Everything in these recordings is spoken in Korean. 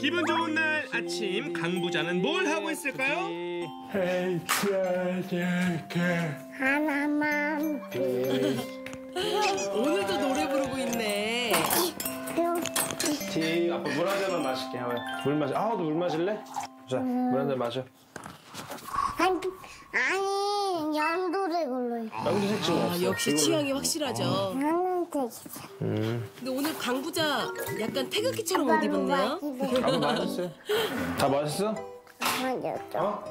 기분 좋은 날 아침 강부자는 뭘 하고 있을까요? 하나만 오늘도 노래 부르고 있네. 티 아빠 물 한 잔만 마실게 하와물 마시 아우도 물 마실래? 자 물 한 잔 마셔 아니, 아니 연도를 골라요 여기도 색칠 아, 역시 취향이 확실하죠. 되게 근데 오늘 강부자 약간 태극기처럼 옷 입었네요. 아빠 맛있어요 다 맛있어? 맞았죠 어?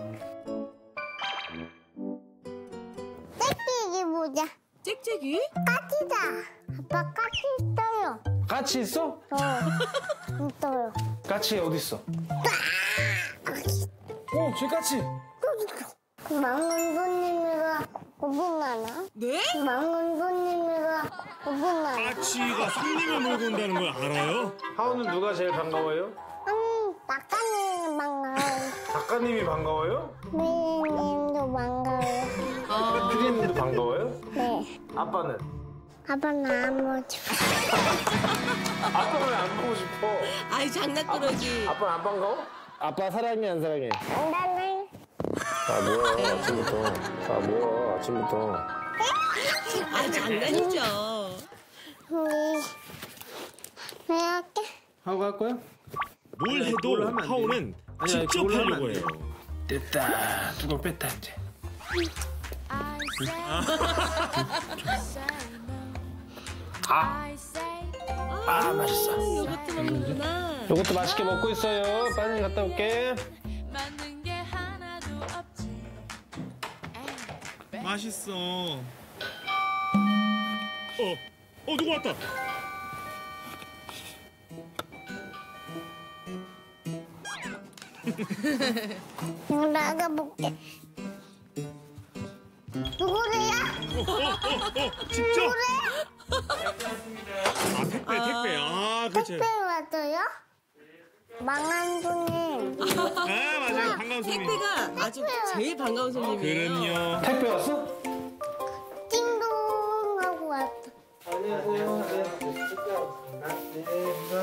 땡기기 보자 짹짹이? 까치다 아빠 까치 있어요 까치 있어? 어 있어요 까치 어디 있어? 어, 저 까치. 그 망원 손님이가 5분 나나? 네? 망원 손님이가 5분 나나? 아치가 손님을 몰고 온다는 걸 알아요? 하우는 누가 제일 반가워요? 음, 닭가님 반가워요 작가님이 반가워요? 미님도 반가워요 피디님도 반가워요? 네 아빠는? 아빠는 안 보지 아빠는 안 보고 싶어. 아이 장난꾸러기. 아빠는 안 반가워? 아빠 사랑해 안 사랑해? 나는 아 뭐야 아침부터. 아 뭐야 아침부터. 아 장난이죠. 우리 왜 할게? 하고 할 거야? 뭘 해도 하오는 직접 하려고 해요. 됐다. 두고 뺐다 이제. 아 맛있어. 이것도 먹는구나. 이것도 맛있게 먹고 있어요. 빨리 갔다 올게. 맛있어. 어, 어 누구 왔다? 나가볼게 누구래요? 어, 어, 어, 직접? 아 택배 택배. 아 그치. 택배 왔어요? 망한 손님 아 맞아요 반가운 손님. 택배가 아주 제일 반가운 손님이에요. 그럼요. 택배 왔어?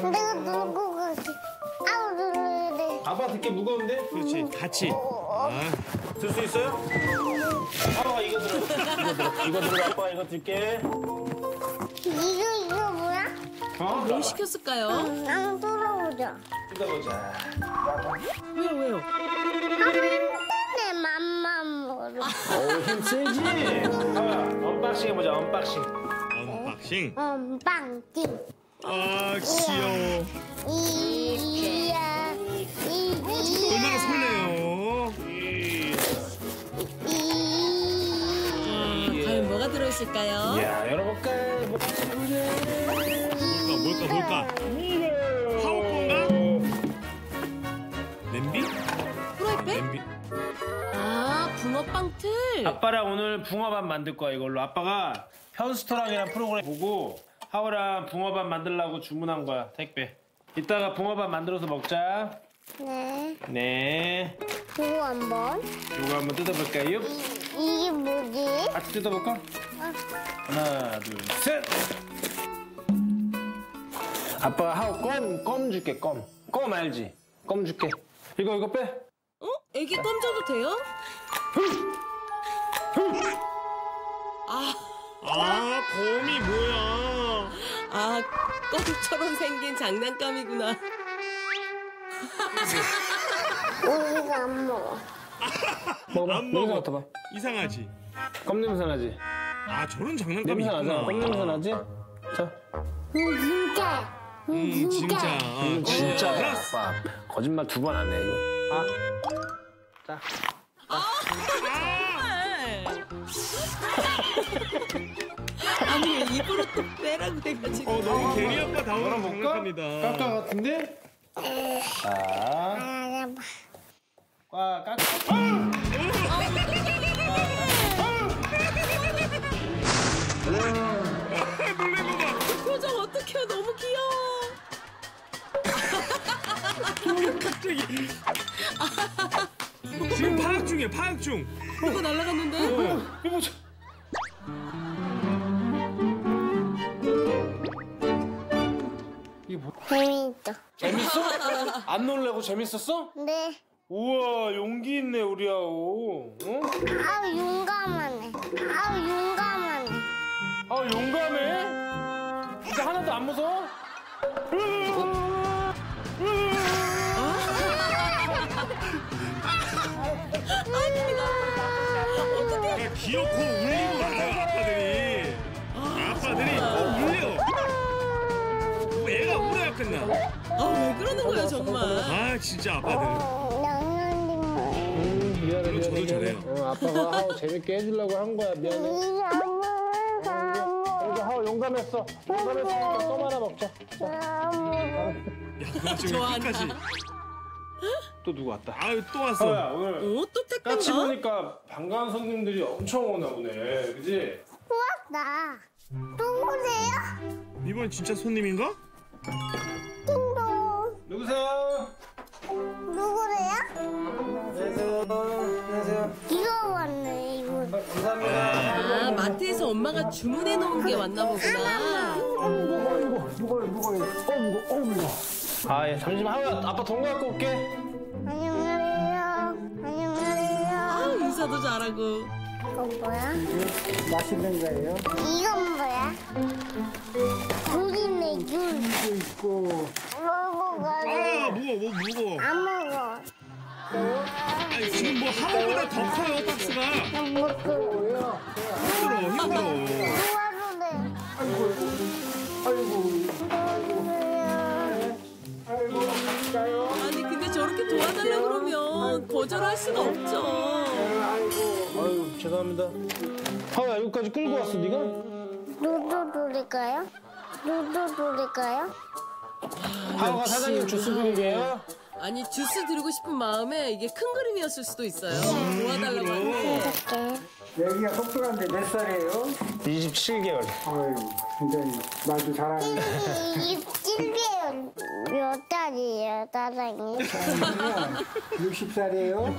내가 누르고 가지 아우 눌러야 돼 아빠 듣기 무거운데? 그렇지 같이. 아, 들 수 있어요? 아빠 이거 들어. 이거 들어. 이거 들어. 아빠 이거 들게. 이거 이거 뭐야? 어? 뭘 시켰을까요? 난 돌아오자 뜯어보자. 왜요 왜요? 내 맘만 모르 어힘 세지? 하와 언박싱 해보자 언박싱. 언박싱. 엄빵띵 아 귀여워. 이야 이 얼마나 설레요. 이 과연 뭐가 들어있을까요? 야 열어볼까? 뭐가 뭘까 뭘까 뭘까? 건가? 냄비? 프라이팬? 냄비. 아 붕어빵 틀. 아빠랑 오늘 붕어밥 만들 거야 이걸로. 아빠가 현스토랑이란 프로그램 보고 하우랑 붕어밥 만들라고 주문한 거야 택배. 이따가 붕어밥 만들어서 먹자. 네 네. 이거 한번 이거 한번 뜯어볼까요? 이게 뭐지? 같이 뜯어볼까? 하나, 둘, 셋. 아빠가 하우 껌, 껌 줄게 껌. 껌 알지? 껌 줄게. 이거 이거 빼. 어? 애기 껌 줘도 돼요? 아, 아 곰이 뭐야? 아 껌처럼 생긴 장난감이구나. 우리가 안 먹어 먹어봐. 안 냄새 먹어. 맡아봐. 이상하지. 껌 냄새 나지? 아 저런 장난감이 냄새 있구나. 나잖아. 껌 냄새 나지? 자. 음, 진짜 음 진짜. 음, 아, 진짜 플러스. 아빠. 거짓말 두 번 안 해, 이거. 아. 자. 아 니왜 입으로 또 빼라고 해가지고. 어 너무 대리 아빠 다운 열어볼까? 장난감이다. 까까 같은데? 자. 알아봐 꽉 까까. 표정 어떡해요 너무 귀여워. 갑자기. 지금 파악 중이야 파악 중. 이거 날아갔는데? 이거 재밌어? 안 놀래고 재밌었어? 네. 우와 용기 있네 우리 아우. 응? 아우 용감하네. 아우 용감하네. 아 용감해? 진짜 하나도 안 무서워? 야, 귀엽고 울리는 거 알아요 아빠들이 아빠들이 꼭 울려 뭐 얘가 울어야 끝나 아, 왜 그러는 거예요, 정말? 아 진짜 아빠들 음, 미안해 미안해. 저도 잘해요. 어, 아빠가 하우 재밌게 해주려고 한 거야 미안해. 그래도 하우 용감했어. 용감했으니까 껌 하나 먹자. 그거 지금 좋아한다. 끝까지 또 누구 왔다? 아유 또 왔어 하우야 오늘 어, 또 까치 택배인가? 보니까 반가운 손님들이 엄청 오나 보네. 그지? 왔다. 누구세요? 이번 진짜 손님인가? 띵동. 누구세요? 누구세요? 안녕하세요. 안녕하세요. 이거 왔네 이거. 감사합니다. 아, 마트에서 엄마가 주문해 놓은 게 왔나 보구나. 아 예, 잠시만 하우야 아빠 돈 갖고 올게. 안녕하세요. 안녕하세요. 아, 인사도 잘하고. 이건 뭐야? 맛있는 거예요. 이건 뭐야? 귤이네 귤. 있고 먹어 아 무거워 뭐 무거워 안 먹어. 아니, 지금 뭐 하우보다 더 커요 박스가 안 먹어. 힘들어 힘들어. 아니, 근데 저렇게 도와달라 그러면 거절할 수가 없죠. 아유 죄송합니다. 하우야 여기까지 끌고 왔어 네가? 누드 돌릴까요? 누드 돌릴까요? 하우가 사장님 주스 드리게요. 아니, 주스 드리고 싶은 마음에 이게 큰 그림이었을 수도 있어요. 도와달라고 하는데. 이렇게. 애기가 속도간데 몇 살이에요? 27개월. 아유, 굉장히 말도 잘하는 이 찔개요. 몇 달이에요, 사장님? 60살이에요?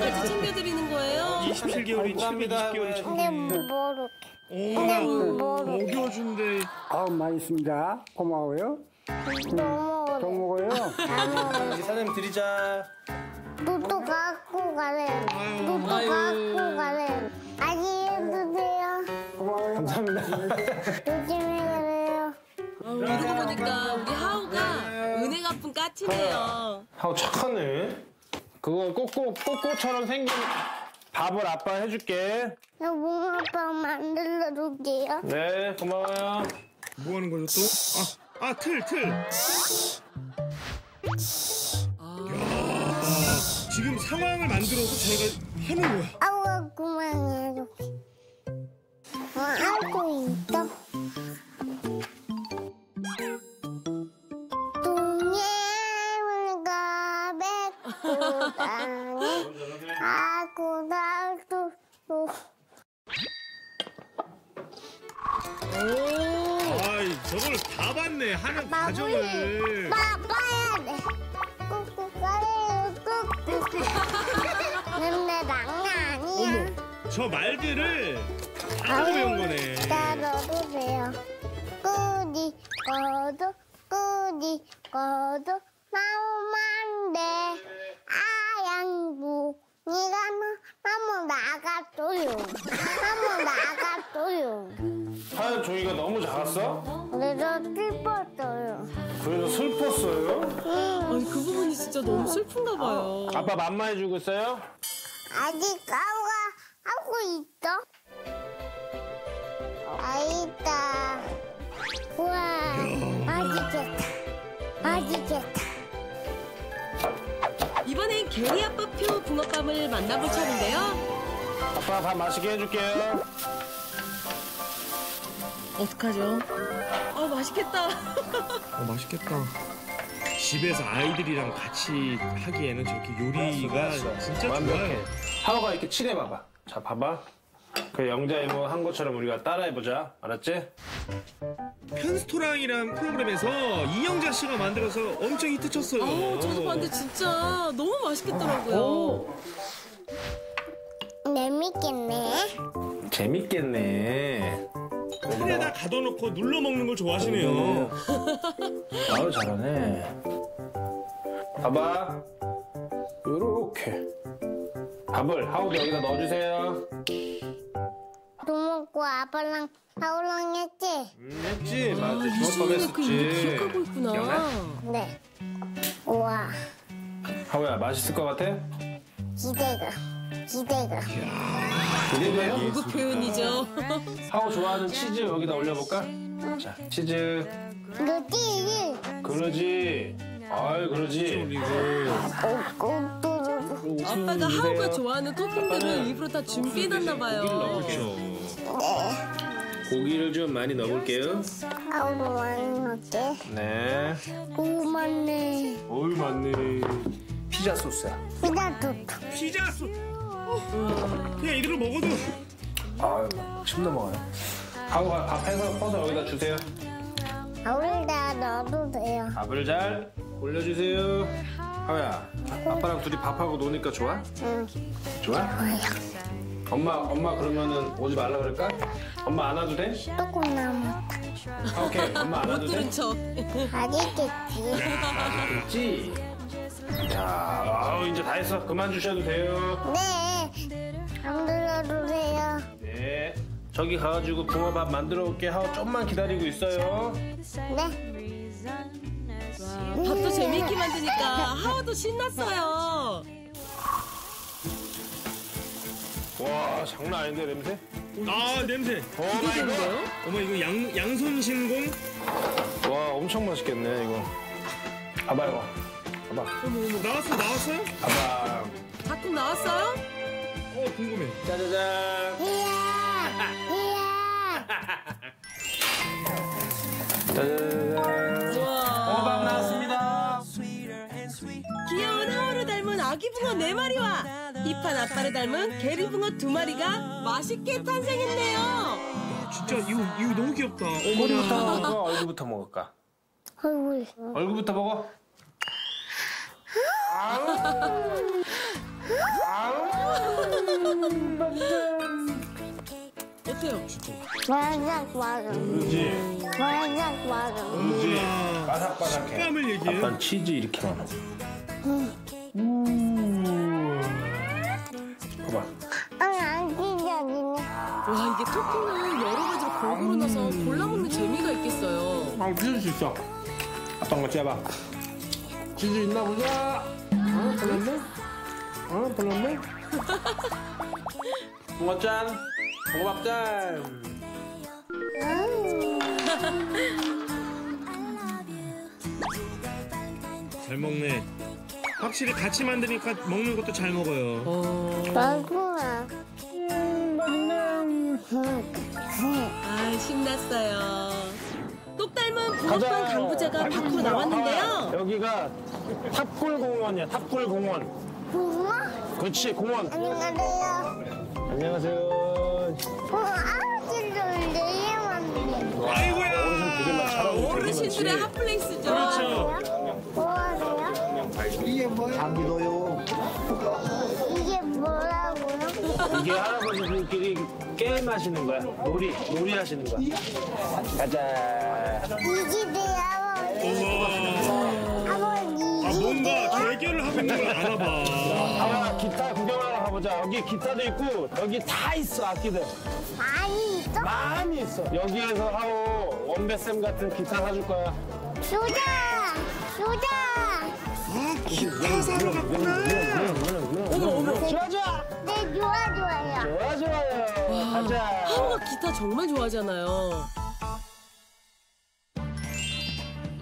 까지 챙겨드리는 거예요? 27개월이 720개월이 근데 뭐 이렇게. 어머나 뭐 먹여준대 아우, 맛있습니다. 고마워요. 너무 또 먹어요? 사장님 드리자. 누도 갖고 가래. 누도 갖고 가래. 안녕히 드세요. 고마워요. 감사합니다. 가래요. 아, 이러고 보니까 우리 하우가 은혜 갚은 까치네요. 하우 착하네. 그거 꼬꼬 꼬꼬처럼 생긴 밥을 아빠 해줄게. 나 붕어빵 만들어 줄게요. 네 고마워요. 뭐 하는 거죠 또? 아, 아, 틀, 틀. 야, 지금 상황을 만들어서 저희가 하는 거야. 아우. 어, 꺼도 꾸디 돼. 아양부 니가 너 너무 나갔어요. 너무 나갔어요. 하얀 종이가 너무 작았어? 그래서 슬펐어요. 그래서 슬펐어요? 아니, 그 부분이 진짜 너무 슬픈가 봐요. 아빠 만마해주고 있어요? 아직 까오가 하고 있어? 아이다. 우와, 맛있겠다. 맛있겠다. 이번엔 게리 아빠 표 붕어빵을 만나볼 차례인데요. 아빠 밥 맛있게 해줄게요. 어떡하죠? 아, 맛있겠다. 어, 맛있겠다. 집에서 아이들이랑 같이 하기에는 저렇게 요리가 진짜 완벽해. 좋아요. 하우가 이렇게 칠해봐봐. 자, 봐봐. 그 영자 이모 한 것처럼 우리가 따라해보자. 알았지? 편스토랑이란 프로그램에서 이영자 씨가 만들어서 엄청 히트쳤어요. 아우, 저도 봤는데 진짜 너무 맛있겠더라고요. 재밌겠네. 재밌겠네. 팔에다 가둬놓고 눌러 먹는 걸 좋아하시네요. 아유 잘하네. 봐봐. 요렇게. 밥을 하우도 여기다 넣어주세요. 또 먹고 아빠랑 하우랑 했지? 음, 했지. 맞아. 이순이가 그 이미 기억하고 있구나. 네. 우와, 하우야 맛있을 것 같아? 기대가, 기대가. 기대돼요? 고급 표현이죠. 하우 좋아하는 치즈 여기다 올려볼까? 자, 치즈. 띠, 그러지. 아유 그러지. 꼭또 아빠가 하우가 좋아하는 토핑들을 일부러 다 준비해놨나 봐요. 그렇죠. 고기를 좀 많이 넣어볼게요. 하우도 많이 먹게. 네. 오, 맞네. 어이 맞네. 피자 소스야. 피자도 피자 소. 어, 그냥 이대로 먹어도 아유 침 넘어가네. 하우가 밥 해서 퍼서 여기다 주세요. 하우에다 넣어도 돼요. 밥을 잘 올려주세요. 하우야, 아빠랑 둘이 밥하고 노니까 좋아? 응. 좋아? 엄마, 엄마 그러면은 오지 말라 그럴까? 엄마 안 와도 돼? 조금 남았다. 아, 오케이, 엄마 안못 와도 돼? 들은 척. 맛있겠지? 됐지? 자, 아우 이제 다 했어. 그만 주셔도 돼요. 네. 안 들어도 돼요. 네. 저기 가가지고 붕어밥 만들어 올게. 하우 좀만 기다리고 있어요. 네. 밥도 재미있게 만드니까 하우도 신났어요. 와, 장난 아닌데 냄새? 아 냄새. 기대되는데요? 어머 이거 양 양손 신공. 와, 엄청 맛있겠네 이거. 봐봐 이거. 봐봐. 나왔어 나왔어요? 봐봐. 닭국 나왔어요? 어 궁금해. 짜자잔. 이야! 이야! 짜자잔. 우와. 붕어밥 나왔습니다. 귀여운 하우를 닮은 아기 붕어 네 마리와 힙한 아빠를 닮은 게리 붕어 두 마리가 맛있게 탄생했네요. 진짜 이거 이거 너무 귀엽다. 머리부터 어머나. 먹을까? 얼굴부터 먹을까? 얼굴. 얼굴부터 먹어. 어때요? 바삭 바삭. 그렇지. 바삭 바삭. 어머나. 바삭바삭해. 식감을 얘기해. 아빠는 치즈 이렇게 많아. 봐봐. 아니, 안 찢어지네. 와 이게 토핑을 여러 가지로 골고루 넣어서 골라 먹는 재미가 있겠어요. 아, 치즈 수 있어. 아빠 같이 해봐. 치즈 있나 보자. 어, 별로네? 어, 별로네? 붕어 짠. 붕어밥 짠. 잘 먹네. 확실히 같이 만드니까 먹는 것도 잘 먹어요. 어. 아 신났어요. 똑 닮은 붕어빵 가자. 강부자가 밖으로 나왔는데요. 여기가 탑골 공원이야, 탑골 공원. 엄마? 그렇지, 공원. 안녕하세요. 안녕하세요. 어, 아저씨들 내일 왔는데. 아이고야. 어르신들의 핫플레이스죠. 그렇죠. 뭐 하세요? 이게 뭐야? 장기도요. 이게 뭐라고요? 이게 할아버지들끼리 게임 하시는 거야. 놀이, 놀이 하시는 거야. 가자. 이 집에 아버지. 아버지. 아 뭔가 대결을 하고 있는 걸 아나 봐. 하나 기타 구경하러 가보자. 여기 기타도 있고 여기 다 있어 악기들. 많이 있어? 많이 있어. 여기에서 하고 원배쌤 같은 기타 사줄 거야. 수자! 수자! 아 기타 사러 갔구나. 좋아 좋아. 네, 좋아, 좋아요. 좋아 좋아요. 가자. 하우가 기타 정말 좋아하잖아요.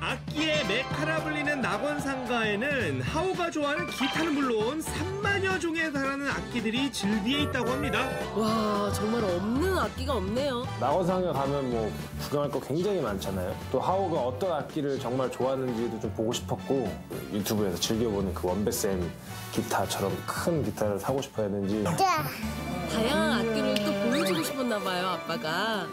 악기의 메카라 불리는 낙원 상가에는 하오가 좋아하는 기타는 물론 3만여 종에 달하는 악기들이 즐비해 있다고 합니다. 와 정말 없는 악기가 없네요. 낙원상에 가면 뭐 구경할 거 굉장히 많잖아요. 또 하오가 어떤 악기를 정말 좋아하는지도 좀 보고 싶었고 유튜브에서 즐겨보는 그 원배쌤 기타처럼 큰 기타를 사고 싶어 했는지 자, 다양한 악기를 또 보여주고 싶었나 봐요 아빠가.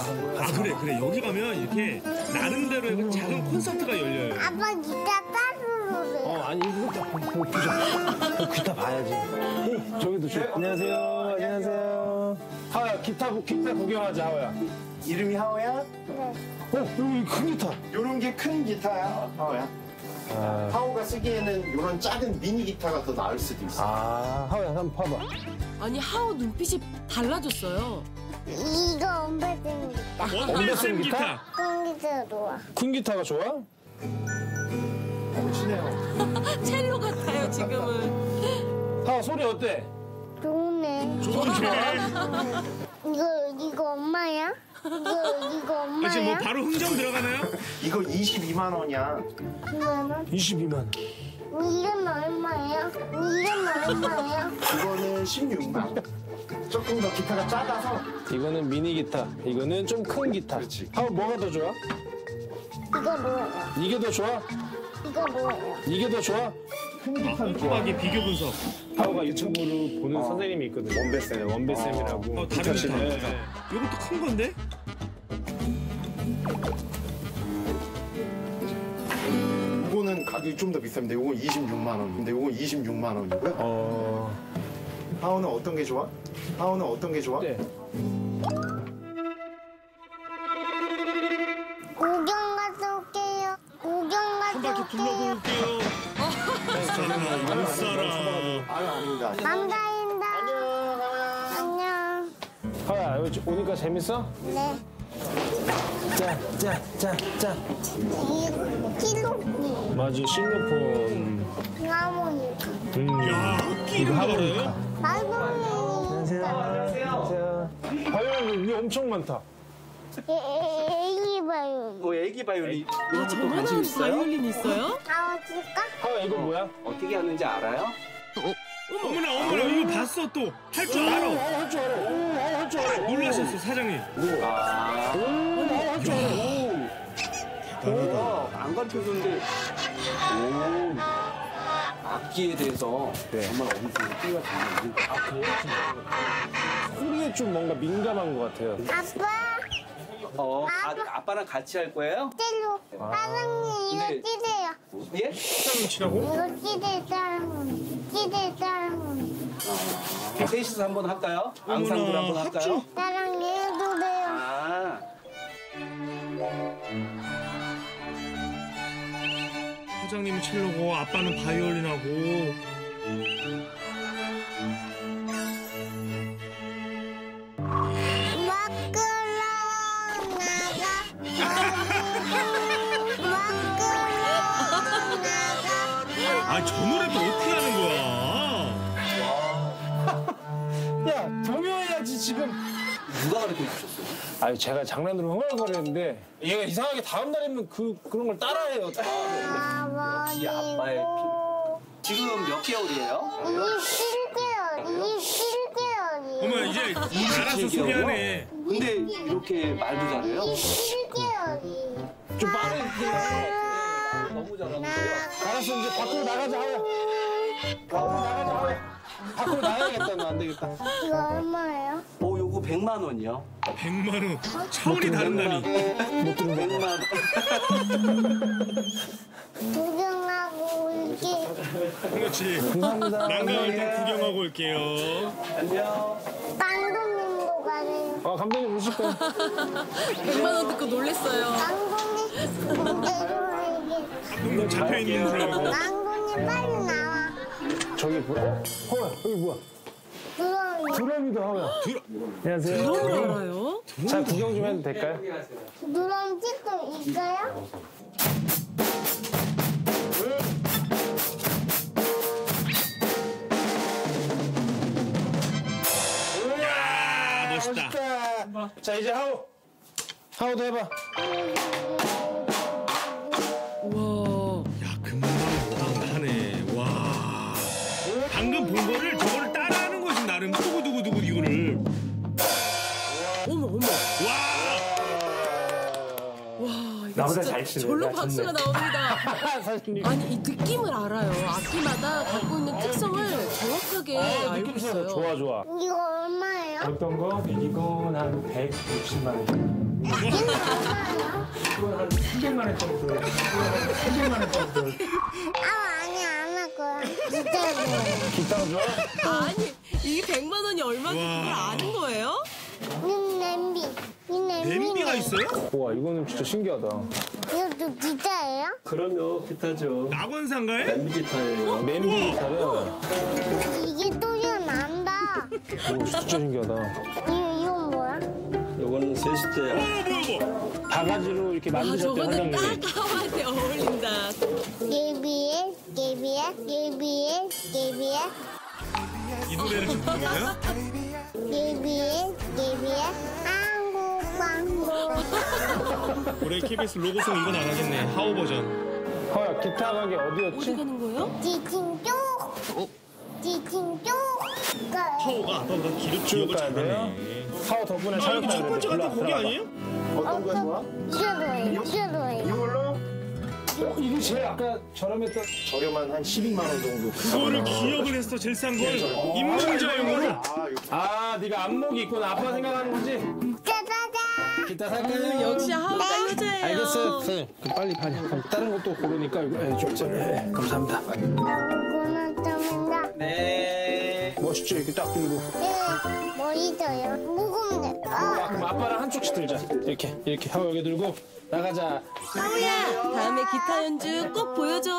아 그래 그래 여기 가면 이렇게 나름대로의 그 작은 콘서트가 열려요. 아빠 기타 따로 해어 아니 이거 보자 기타 봐야지 저기도 줘 안녕하세요 안녕하세요 하오야 기타 기타 구경하자 하오야. 이름이 하오야? 어 여기 큰 기타. 요런 게 큰 기타야, 하오야. 아, 하오가 쓰기에는 요런 작은 미니 기타가 더 나을 수도 있어. 아 하오야 한번 봐봐. 아니 하오 눈빛이 달라졌어요. 이거 엄청 재밌다. 원베쌤 기타? 기타. 콩기도 좋아. 큰 기타가 좋아? 어, 친해요. 첼로 같아요 지금은. 하오 소리 어때? 좋네. 좋은 좋아. 이거 이거 엄마야? 이거 이거 아, 지금 뭐 엄마야? 바로 흥정 들어가나요? 이거 22만 원이야. 이거는 22만 원. 이건 얼마야? 이건 얼마야? 이거는 16만 원. 조금 더 기타가 작아서 이거는 미니 기타. 이거는 좀 큰 기타. 그렇지. 하오 뭐가 더 좋아? 이거 뭐야? 이게 더 좋아? 이거 뭐야? 이게 더 좋아? 아, 꼼꼼하게 비교 분석. 하오가 유튜브로 보는 선생님이 있거든요. 원배쌤, 원배쌤이라고. 어, 기타 다른 치는. 기타. 네. 이것도 큰 건데? 이거는 가격이 좀 더 비쌉니다. 이건 26만 원인데 이건 26만 원이고요. 어, 하오는 어떤 게 좋아? 하오는 어떤 게 좋아? 네. 구경 갔다 올게요. 구경 한 갔다 바퀴 올게요. 둘러볼게요. 사람, 못 살아. 아유 아닙니다. 감사합니다. 안녕 여기 오니까 재밌어? 네. 짜, 짜, 짜, 짜. 이 킬로기 맞아, 실로폰. 나무니 음. 야, 이름 알아요? 말고니 안녕하세요. 바이올린 이 엄청 많다. 애기 봐요. 뭐 애기 바이올린 아 이런 것도 관심 저만한 있어요? 바이올린 있어요? 나와줄까? 하오야, 이거 뭐야? 어떻게 하는지 알아요? 어머나, 어머나, 이거 봤어, 또. 할 줄 알아. 할 줄 알아. 오, 할줄 알아. 놀라셨어, 사장님. 아, 할줄 알아. 오, 안 가르쳐줬는데, 오, 악기에 대해서 정말 어느 정도 끼가 되는지. 아, 그래요? 소리에 좀 뭔가 민감한 것 같아요. 아빠 어, 아, 아빠랑 같이 할 거예요? 찔로 사장님 근데- 이거 찌대요. 예? 사장님 치라고? 이거 찌대 사랑은 찌대 사랑은 어, 셋이서 한번 할까요? 앙상블 한번 할까요? 사랑해 해도 돼요. 아, 사장님은 첼로고, 아빠는 바이올린하고. 아, 저 노래도 어떻게 하는 거야? 야, 동요해야지, 지금. 누가 가르쳐 주셨어요? 아유, 제가 장난으로 흥얼거렸는데, 얘가 이상하게 다음 날이면 그, 그런 걸 따라해요. 역시 아빠의 피. 지금 몇 개월이에요? 27개월 27개월이 어머, 이제 일 알아서 소개하네. 근데 이렇게 말도 잘해요? 27개월이 좀 빠르게. 너무 잘하는데요? 알았어, 이제 밖으로 나가자, 하야. 밖으로 나가자, 하야. 밖으로 나가야겠다, 너 안 되겠다. 이거 얼마예요? 오, 요거 100만 원이요. 100만 원. 차원이 다른다니. 100만 원. 구경하고 올게 그렇지. 감사합니다. 난가 일단 구경하고 올게요. 안녕. 깡동님도 가는 어, 감독님 오실 거예요. 100만 원 듣고 놀랬어요. 깡동님 내려와야겠 감독님 잡혀있는 줄 알고. 깡동님 빨리 나와 저기 뭐야? 허야, 여기 뭐야? 드럼 드럼이다, 허야. 들어. 안녕하세요. 너무 알아요? 자, 구경 좀 해도 될까요? 드럼 찍고 있어요? 야, 멋있다. 자, 이제 하우. 하우도 해봐. 이거를. 어머 어머. 와. 와 이거 나보다 진짜 잘 치네. 절로 나 박수가 나옵니다. 아니 이 느낌을 알아요. 악기마다 갖고 있는 특성을 정확하게 알고 있어요. 좋아, 좋아. 이거 얼마예요? 어떤 거? 이건 한 160만 원. 이거 얼마예요? 이건 한 300만 원 정도. 이건 한 300만 원 정도. 아 거야 진짜로 기타가 좋아? 아니 이게 100만 원이 얼마인지 와. 그걸 아는 거예요? 이 냄비. 이 냄비. 냄비가 있어요? 우와 이거는 진짜 신기하다. 이것도 기타예요? 그럼요, 기타죠. 낙원 상가에? 램비 기타예요. 냄비 기타는 이게 소리 난다. 오 진짜 신기하다. 요거는 세숫대야. 어, 뭐야, 뭐. 바가지로 이렇게 아, 만드셨대 저거는 사장님이. 따가워한테 어울린다. 예비에, 예비에, 예비에, 예비에, 이 노래를 좀 부르나요? 예비에, 예비에, 한국 방구. 올해 KBS 로고송 이건 안 하겠네. 하우 버전. 허야 기타 가게 어디 어디였지? 가는 거예요? 지진쪽. 지진쪽. 하우가 아빠보다 기록 기억을 지옥 가야 잘하네. 하우 덕분에 아, 여기 첫 번째 갔던 거기 아니에요? 어떤 거 좋아? 이거로예요, 이거로예요. 이걸로 어, 이게 제일 아까 저렴했던 저렴한 한 12만 원 정도. 그거를 기억을 했어 제일 싼 걸. 입문자용으로. 아, 이거 아 네가 안목이 있구나 아빠 생각하는 거지? 기타 살까요? 역시 하우가 효자예요. 알겠어요 선생님 그럼 빨리 빨리 빨리 다른 것도 고르니까 이거 예, 좀 네, 감사합니다 좀인가? 네. 멋있죠 이렇게 딱 들고 네, 머리도요. 무거운데. 아, 아, 그럼 아빠랑 한쪽씩 들자 이렇게 이렇게 하우 여기 들고 나가자 하우야, 다음에 기타 연주 꼭 보여줘.